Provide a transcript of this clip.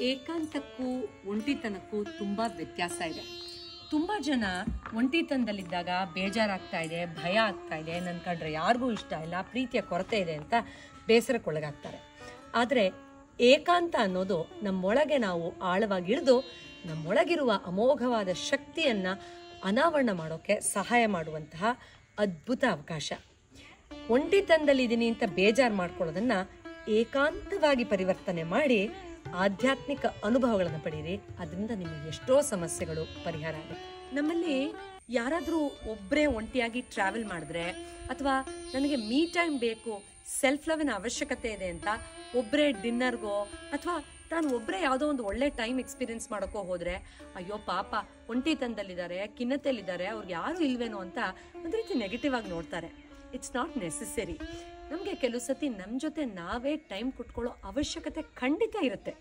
ಏಕಾಂತಕ್ಕೂ, ಒಂಟಿತನಕ್ಕೂ ತುಂಬ ವ್ಯತ್ಯಾಸ ಇದೆ. ತುಂಬ ಜನ ಒಂಟಿತನದಲ್ಲಿದ್ದಾಗ ಬೇಜಾರಾಗ್ತಾ ಇದೆ, ಭಯ ಆಗ್ತಾ ಇದೆ ನನ್ನ ಕಂಡ್ರೆ ಯಾರಿಗೂ ಇಷ್ಟ ಇಲ್ಲ, ಪ್ರೀತಿಯ ಕೊರತೆ ಇದೆ ಅಂತ ಬೇಸರಕ್ಕೊಳಗಾಗ್ತಾರೆ. ಆದರೆ ಏಕಾಂತ ಅನ್ನೋದು ನಮ್ಮೊಳಗೆ ನಾವು ಆಳವಾಗಿ ಹಿಡಿದು, ನಮ್ಮೊಳಗಿರುವ ಅಮೋಘವಾದ ಶಕ್ತಿಯನ್ನು ಅನಾವರಣ ಮಾಡೋಕ್ಕೆ ಸಹಾಯ ಮಾಡುವಂತಹ ಅದ್ಭುತ ಅವಕಾಶ. ಒಂಟಿತನದಲ್ಲಿದ್ದೀನಿ ಅಂತ ಬೇಜಾರು ಮಾಡ್ಕೊಳ್ಳೋದನ್ನು ಏಕಾಂತವಾಗಿ ಪರಿವರ್ತನೆ ಮಾಡಿ ಆಧ್ಯಾತ್ಮಿಕ ಅನುಭವಗಳನ್ನು ಪಡೀರಿ. ಅದರಿಂದ ನಿಮಗೆ ಎಷ್ಟೋ ಸಮಸ್ಯೆಗಳು ಪರಿಹಾರ ಆಗುತ್ತೆ. ನಮ್ಮಲ್ಲಿ ಯಾರಾದರೂ ಒಬ್ಬರೇ ಒಂಟಿಯಾಗಿ ಟ್ರಾವೆಲ್ ಮಾಡಿದ್ರೆ ಅಥವಾ ನನಗೆ ಮೀ ಟೈಮ್ ಬೇಕು ಸೆಲ್ಫ್ ಲವ್ನ ಅವಶ್ಯಕತೆ ಇದೆ ಅಂತ ಒಬ್ಬರೇ ಡಿನ್ನರ್ಗೋ ಅಥವಾ ತಾನು ಒಬ್ಬರೇ ಯಾವುದೋ ಒಂದು ಒಳ್ಳೆ ಟೈಮ್ ಎಕ್ಸ್ಪೀರಿಯನ್ಸ್ ಮಾಡೋಕ್ಕೋ ಹೋದರೆ, ಅಯ್ಯೋ ಪಾಪ, ಒಂಟಿತನದಲ್ಲಿದ್ದಾರೆ, ಖಿನ್ನತೆಯಲ್ಲಿದ್ದಾರೆ, ಅವ್ರಿಗೆ ಯಾರು ಇಲ್ವೇನೋ ಅಂತ ಒಂದು ರೀತಿ ನೆಗೆಟಿವ್ ಆಗಿ ನೋಡ್ತಾರೆ. ಇಟ್ಸ್ ನಾಟ್ ನೆಸೆಸರಿ ನಮಗೆ ಕೆಲವು ಸತಿ ನಮ್ಮ ಜೊತೆ ನಾವೇ ಟೈಮ್ ಕೊಟ್ಕೊಳ್ಳೋ ಅವಶ್ಯಕತೆ ಖಂಡಿತ ಇರುತ್ತೆ.